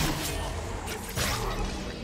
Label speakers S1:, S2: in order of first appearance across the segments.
S1: First love. Rampage. Shut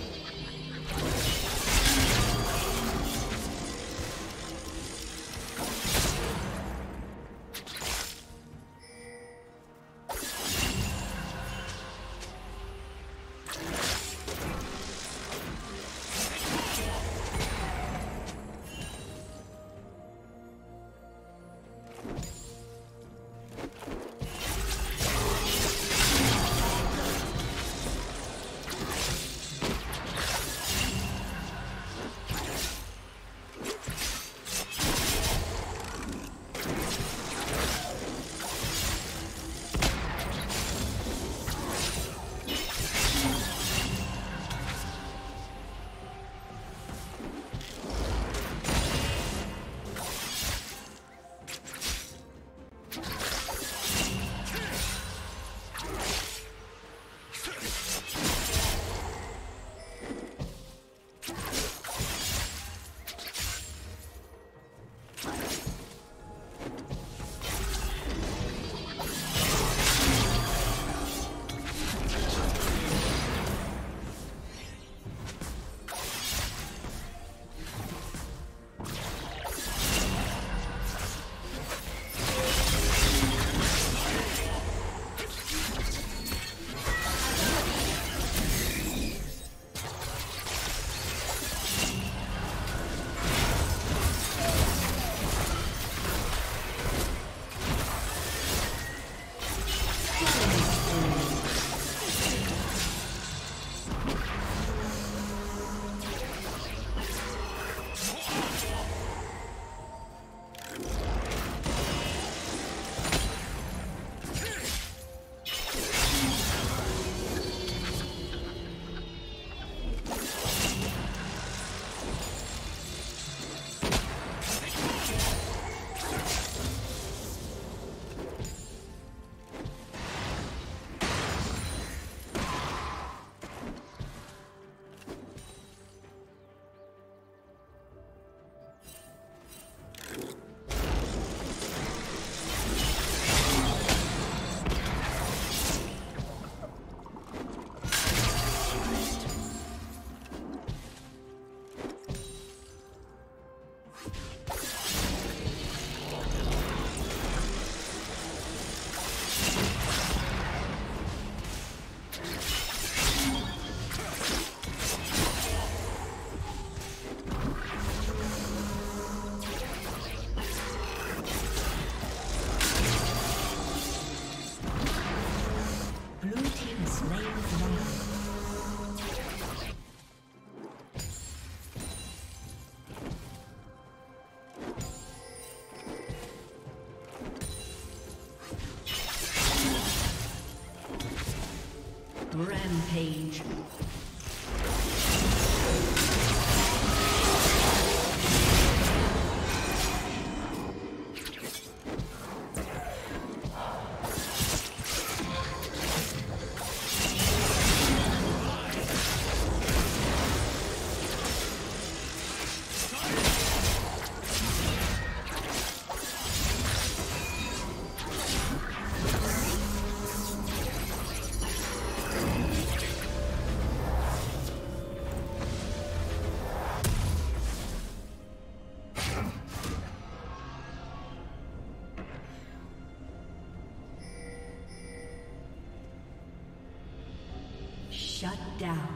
S1: down.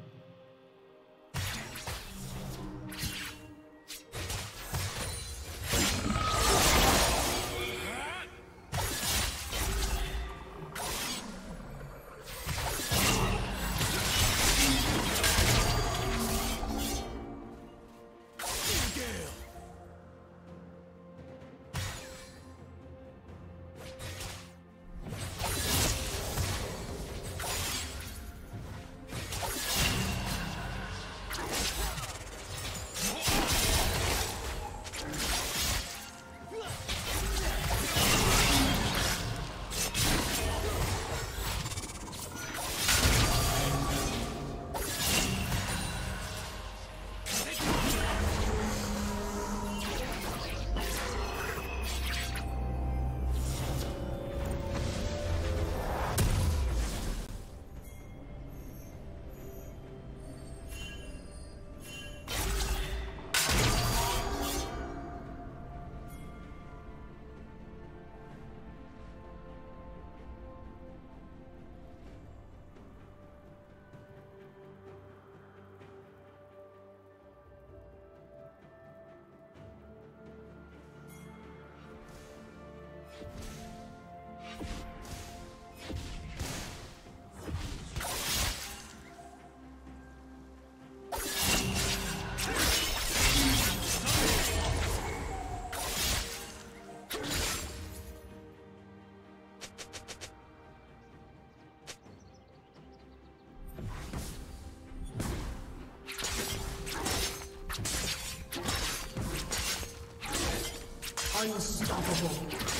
S1: Unstoppable.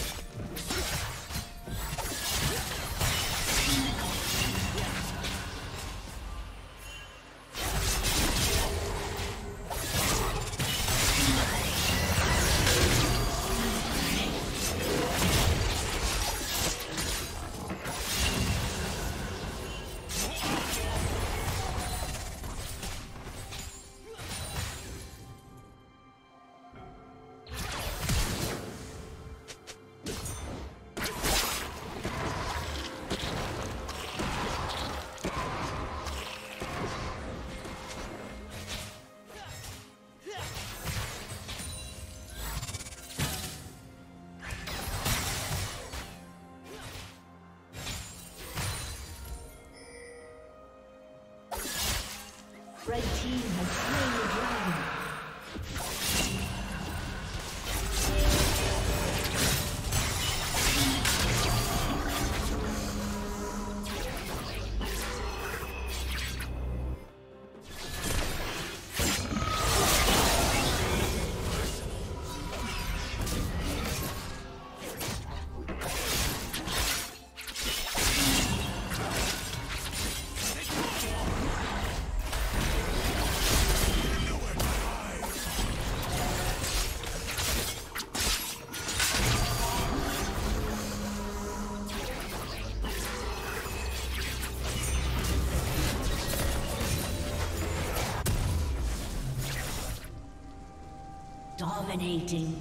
S1: Dominating.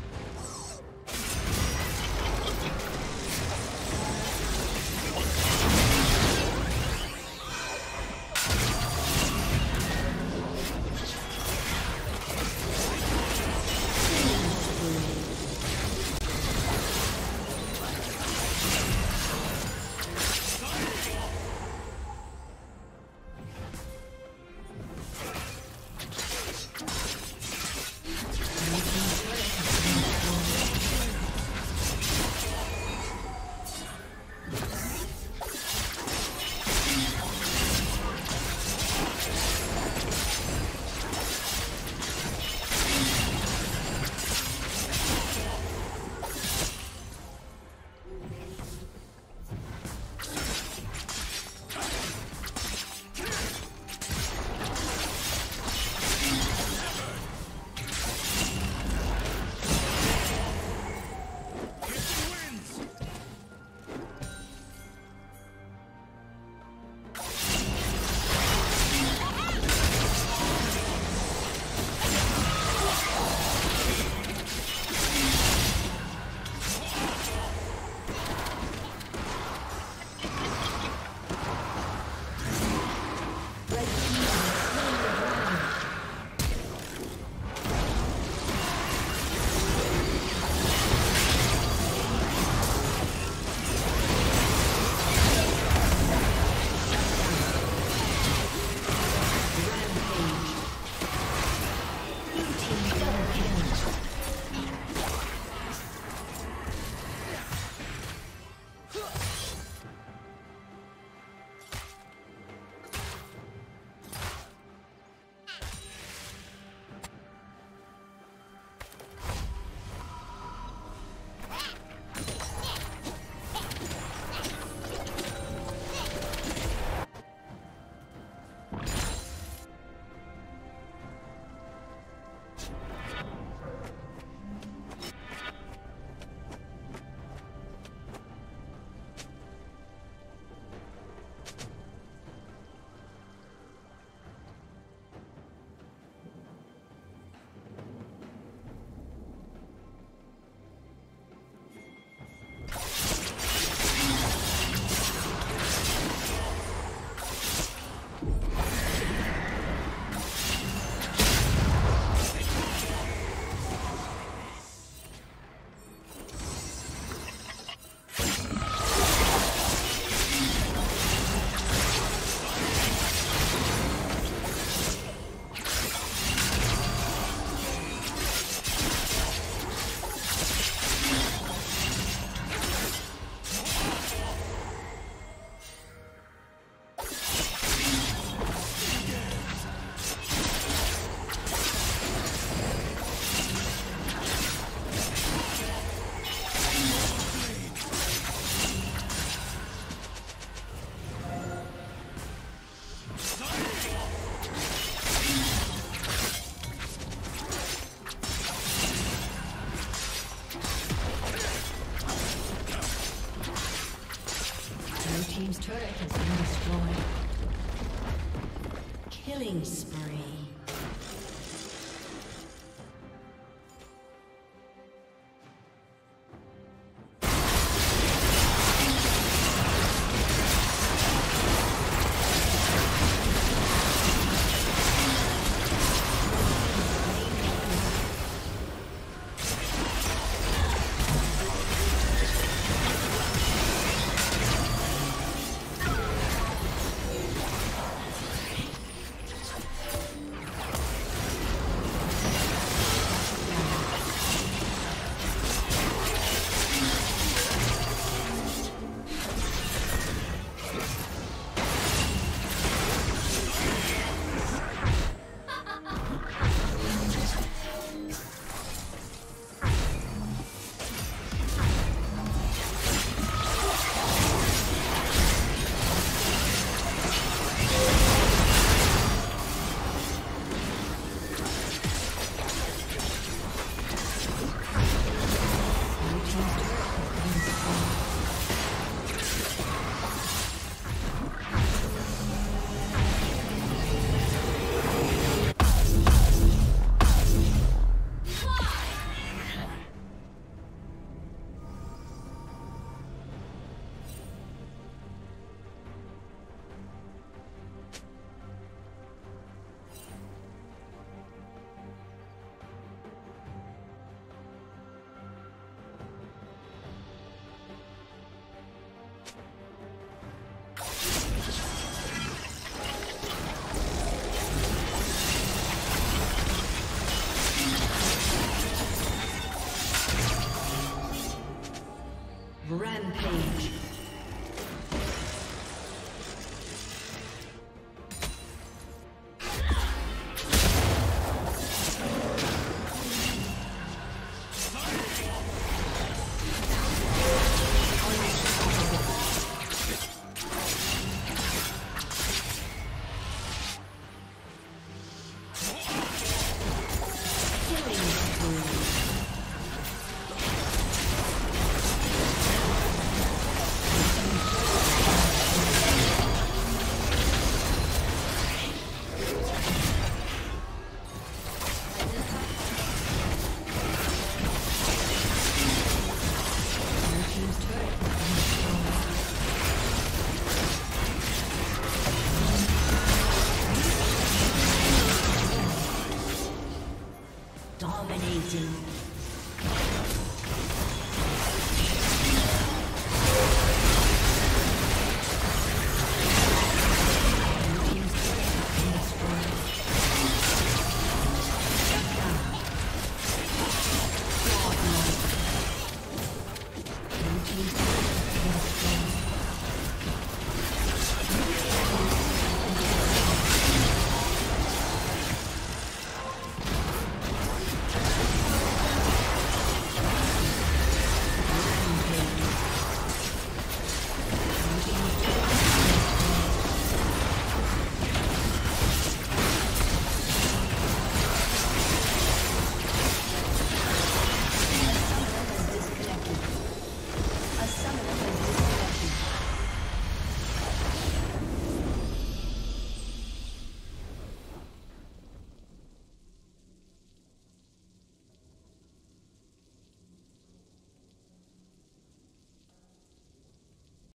S1: Killing. Rampage.